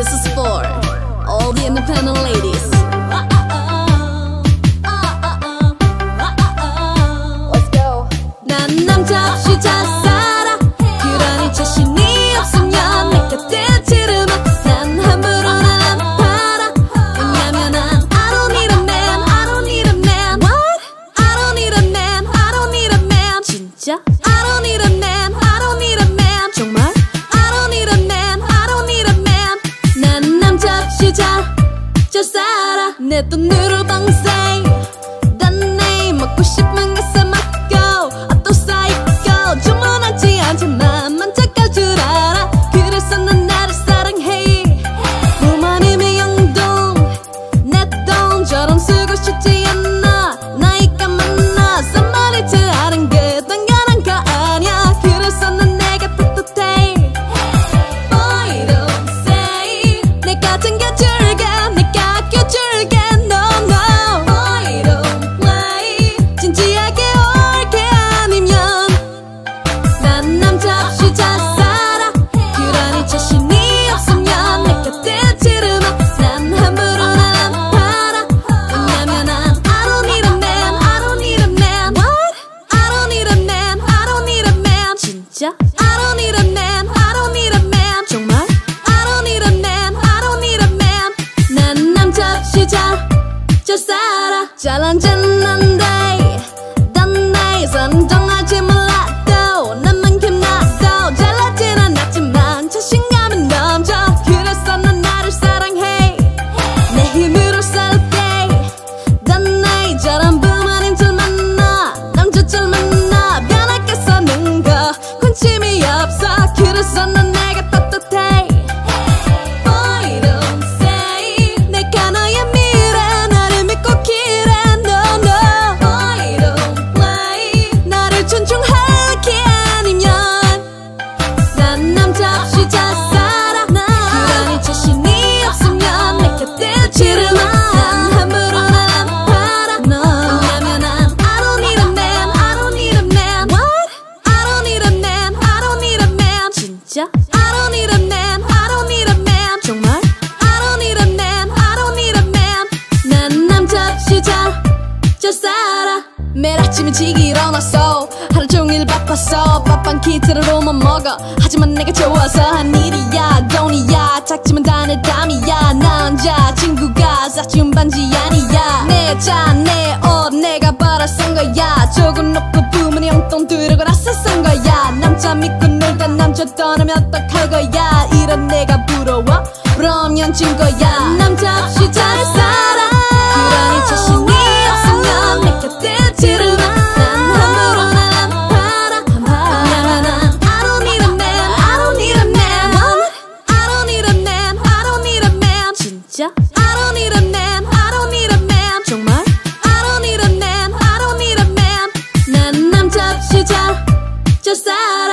This is for all the independent ladies. Let's go. 난 남자 없이 chưa cha cho xa ra nè tôi nữ bằng dây đắn nay mà cứ 真难得。don't need a 정말? I don't need a 난 남자 없이 잘잘 살아. 매일 아침에 지기 일어났어 하루 종일 바빴어 밥빵 키트로만 먹어. 하지만 내가 좋아서 한 일이야 돈이야. 작지만 다내 담이야. 나 혼자 친구가 사준 반지 똥 두르고 나섰은 거야. 남자 믿고 놀다 남자 떠나면 어떡할 거야. 이런 내가 부러워? 그럼 연친 거야. 남자 없이 잘 살아. 그러니 자신이 없으면 내 곁에 지르마 난 함부로 난 팔아. 미안하나. I don't need a man. I don't need a man. I don't need a man. I don't need a man. 진짜? just out